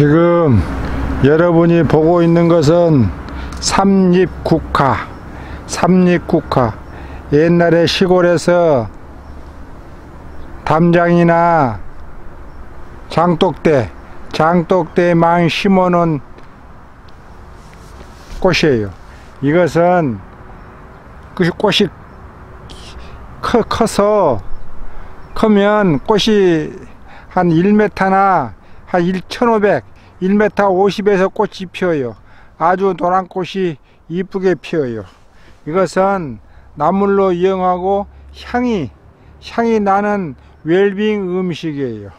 지금 여러분이 보고 있는 것은 삼립국화 삼립국화. 옛날에 시골에서 담장이나 장독대 장독대만 심어놓은 꽃이에요. 이것은 그 꽃이 커, 커서 크면 꽃이 한 1m나 한 1,500, 1m 50에서 꽃이 피어요. 아주 노란 꽃이 이쁘게 피어요. 이것은 나물로 이용하고 향이, 향이 나는 웰빙 음식이에요.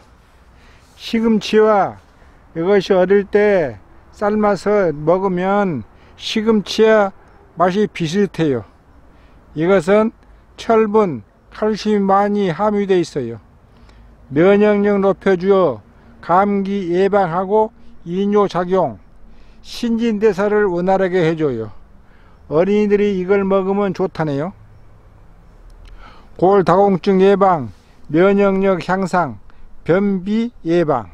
시금치와 이것이 어릴 때 삶아서 먹으면 시금치와 맛이 비슷해요. 이것은 철분, 칼슘이 많이 함유되어 있어요. 면역력 높여주어 감기 예방하고 이뇨작용, 신진대사를 원활하게 해줘요. 어린이들이 이걸 먹으면 좋다네요. 골다공증 예방, 면역력 향상, 변비 예방.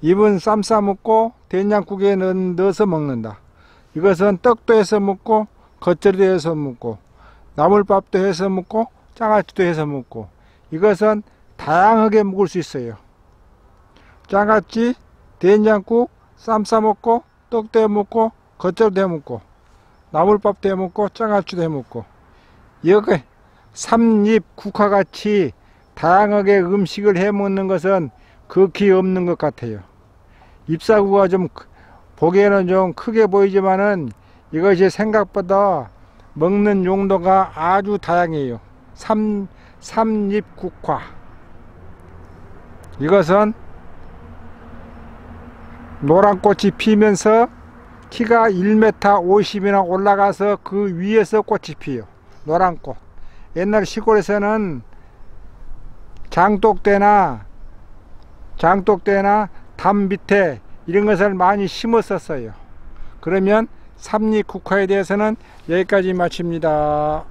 입은 쌈 싸먹고 된장국에 넣어서 먹는다. 이것은 떡도 해서 먹고 겉절이도 해서 먹고 나물밥도 해서 먹고 장아찌도 해서 먹고 이것은 다양하게 먹을 수 있어요. 장아찌, 된장국, 쌈 싸먹고 떡도 해먹고 겉절도 해먹고 나물밥도 해먹고 장아찌도 해먹고 이렇게 삼립 국화같이 다양하게 음식을 해먹는 것은 극히 없는 것 같아요. 잎사구가 좀 보기에는 좀 크게 보이지만은 이것이 생각보다 먹는 용도가 아주 다양해요. 삼, 삼립국화. 이것은 노란 꽃이 피면서 키가 1m 50이나 올라가서 그 위에서 꽃이 피요. 노란 꽃. 옛날 시골에서는 장독대나 장독대나 담 밑에 이런 것을 많이 심었었어요. 그러면 삼립 국화에 대해서는 여기까지 마칩니다.